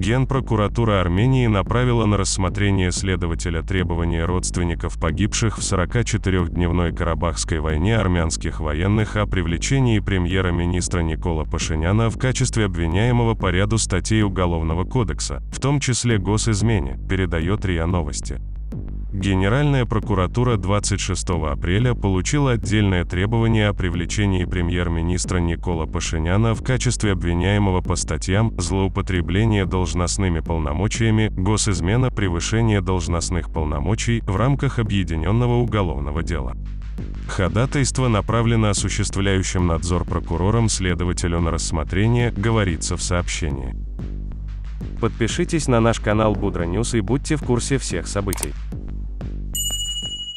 Генпрокуратура Армении направила на рассмотрение следователя требования родственников погибших в 44-дневной Карабахской войне армянских военных о привлечении премьера-министра Никола Пашиняна в качестве обвиняемого по ряду статей Уголовного кодекса, в том числе госизмене, передает РИА Новости. Генеральная прокуратура 26 апреля получила отдельное требование о привлечении премьер-министра Никола Пашиняна в качестве обвиняемого по статьям «Злоупотребление должностными полномочиями», «Госизмена», «Превышение должностных полномочий» в рамках объединенного уголовного дела. Ходатайство направлено осуществляющим надзор прокурором следователю на рассмотрение, говорится в сообщении. Подпишитесь на наш канал Будра Ньюс и будьте в курсе всех событий.